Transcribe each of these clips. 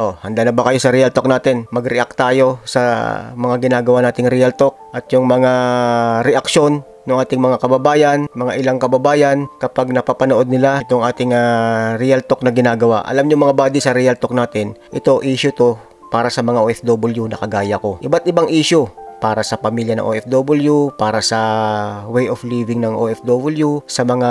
Oh, handa na ba kayo sa real talk natin? Mag-react tayo sa mga ginagawa nating real talk at yung mga reaksyon ng ating mga kababayan, mga ilang kababayan kapag napapanood nila itong ating ah, real talk na ginagawa. Alam nyo mga buddy sa real talk natin, ito issue to para sa mga OFW na kagaya ko. Iba't ibang issue para sa pamilya ng OFW, para sa way of living ng OFW, sa mga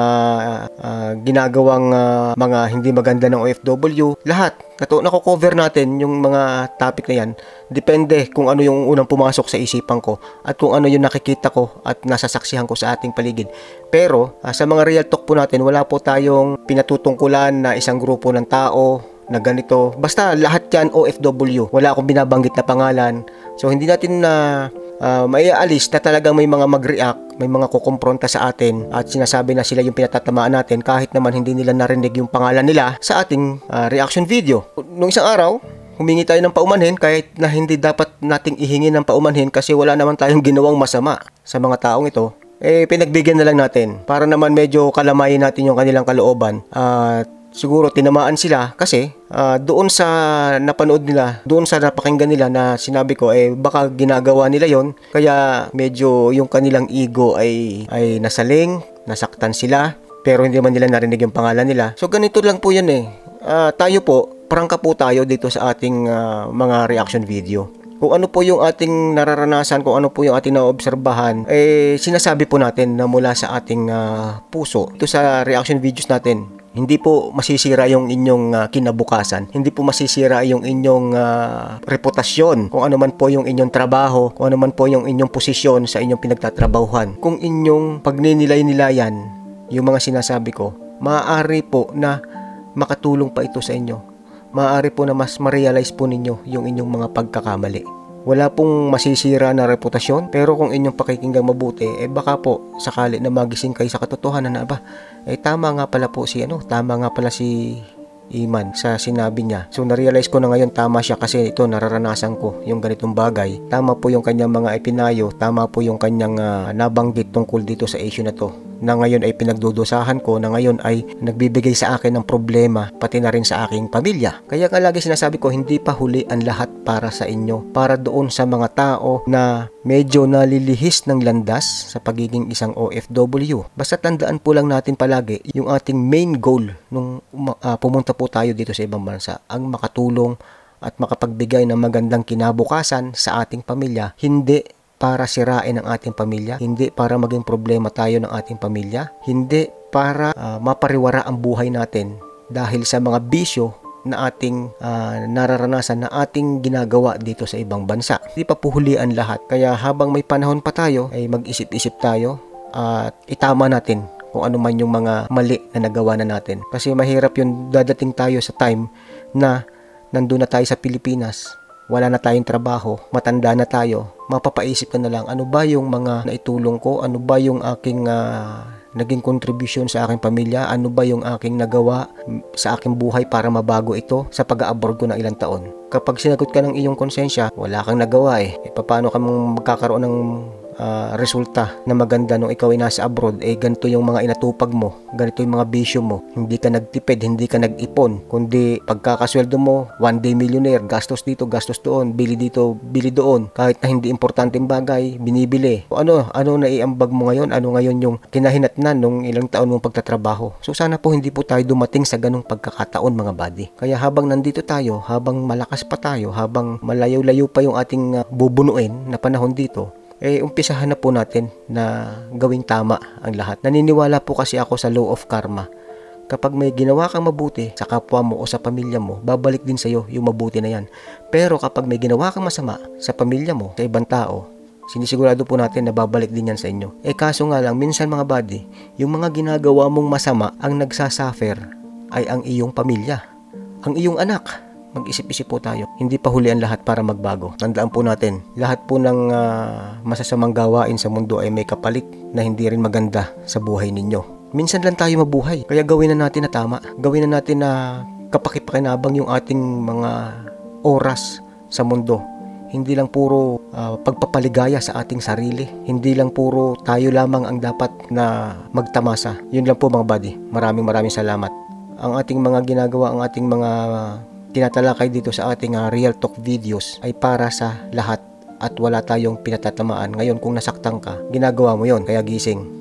ah, ginagawang ah, mga hindi maganda ng OFW, lahat. Nato, nako-cover natin yung mga topic na yan. Depende kung ano yung unang pumasok sa isipan ko at kung ano yung nakikita ko at nasasaksihan ko sa ating paligid. Pero ah, sa mga real talk po natin, wala po tayong pinatutungkulan na isang grupo ng tao na ganito. Basta lahat yan OFW. Wala akong binabanggit na pangalan. So hindi natin na uh, maiaalis na talagang may mga mag-react, may mga kukumpronta sa atin at sinasabi na sila yung pinatatamaan natin kahit naman hindi nila narinig yung pangalan nila sa ating ah, reaction video. Nung isang araw, humingi tayo ng paumanhin kahit na hindi dapat nating ihingi ng paumanhin kasi wala naman tayong ginawang masama sa mga taong ito eh pinagbigyan na lang natin para naman medyo kalamayin natin yung kanilang kalooban at siguro tinamaan sila kasi ah, doon sa napanood nila, doon sa napakinggan nila na sinabi ko eh baka ginagawa nila yon kaya medyo yung kanilang ego ay ay nasaling, nasaktan sila pero hindi man nila narinig yung pangalan nila. So ganito lang po yan eh. Ah, tayo po, prangka po tayo dito sa ating ah, mga reaction video kung ano po yung ating nararanasan, kung ano po yung ating naobserbahan, eh sinasabi po natin na mula sa ating ah, puso. Ito sa reaction videos natin, hindi po masisira yung inyong ah, kinabukasan. Hindi po masisira yung inyong ah, reputasyon. Kung ano man po yung inyong trabaho, kung ano man po yung inyong posisyon sa inyong pinagtatrabahuhan. Kung inyong pagninilay-nilayan yung mga sinasabi ko, maaari po na makatulong pa ito sa inyo. Maaari po na mas ma-realize po ninyo yung inyong mga pagkakamali. Wala pong masisira na reputasyon, pero kung inyong pakikinggan mabuti, eh baka po sakali na magising kayo sa katotohanan na ba, eh tama nga pala po si ano, tama nga pala si Iman sa sinabi niya. So na-realize ko na ngayon tama siya kasi ito nararanasan ko yung ganitong bagay. Tama po yung kanyang mga ipinayo, tama po yung kanyang ah, nabanggit tungkol dito sa issue na to na ngayon ay pinagdudusahan ko, na ngayon ay nagbibigay sa akin ng problema, pati na rin sa aking pamilya. Kaya nga lagi sinasabi ko, hindi pa huli ang lahat para sa inyo, para doon sa mga tao na medyo nalilihis ng landas sa pagiging isang OFW. Basta tandaan po lang natin palagi yung ating main goal nung ah, pumunta po tayo dito sa ibang bansa, ang makatulong at makapagbigay ng magandang kinabukasan sa ating pamilya, hindi para sirain ang ating pamilya, hindi para maging problema tayo ng ating pamilya, hindi para ah, mapariwara ang buhay natin dahil sa mga bisyo na ating ah, nararanasan na ating ginagawa dito sa ibang bansa. Hindi pa puhulian lahat. Kaya habang may panahon pa tayo, ay mag-isip-isip tayo at itama natin kung ano man yung mga mali na nagawa na natin. Kasi mahirap yung dadating tayo sa time na nandun na tayo sa Pilipinas, wala na tayong trabaho, matanda na tayo, mapapaisip ka na lang, ano ba yung mga naitulong ko? Ano ba yung aking ah, naging contribution sa aking pamilya? Ano ba yung aking nagawa sa aking buhay para mabago ito sa pag-abroad ko ng ilang taon? Kapag sinagot ka ng iyong konsensya, wala kang nagawa eh. e paano ka magkakaroon ng ah, resulta na maganda nung ikaw ay nasa abroad, eh ganito yung mga inatupag mo, ganito yung mga bisyo mo. Hindi ka nagtipid, hindi ka nag-ipon, kundi pagkakasweldo mo, one day millionaire, gastos dito, gastos doon, bili dito, bili doon. Kahit na hindi importanteng bagay, binibili. O ano, ano na iambag mo ngayon? Ano ngayon yung kinahinatnan nung ilang taon mong pagtatrabaho? So sana po hindi po tayo dumating sa ganong pagkakataon mga buddy. Kaya habang nandito tayo, habang malakas pa tayo, habang malayo-layo pa yung ating ah, bubunuin na panahon dito, eh umpisahan na po natin na gawing tama ang lahat. Naniniwala po kasi ako sa law of karma. Kapag may ginawa kang mabuti sa kapwa mo o sa pamilya mo, babalik din sa iyo yung mabuti na yan. Pero kapag may ginawa kang masama sa pamilya mo, sa ibang tao, sinisigurado po natin na babalik din yan sa inyo. Eh kaso nga lang, minsan mga buddy, yung mga ginagawa mong masama ang nagsasuffer ay ang iyong pamilya, ang iyong anak mag-isip-isip po tayo. Hindi pa huli ang lahat para magbago. Tandaan po natin, lahat po ng ah, masasamang gawain sa mundo ay may kapalit na hindi rin maganda sa buhay ninyo. Minsan lang tayo mabuhay, kaya gawin na natin na tama. Gawin na natin na kapakipakinabang yung ating mga oras sa mundo. Hindi lang puro ah, pagpapaligaya sa ating sarili. Hindi lang puro tayo lamang ang dapat na magtamasa. Yun lang po mga buddy. Maraming maraming salamat. Ang ating mga ginagawa, ang ating mga tinatalakay dito sa ating ah, Real Talk videos ay para sa lahat at wala tayong pinatatamaan. Ngayon kung nasaktan ka, ginagawa mo yon kaya gising.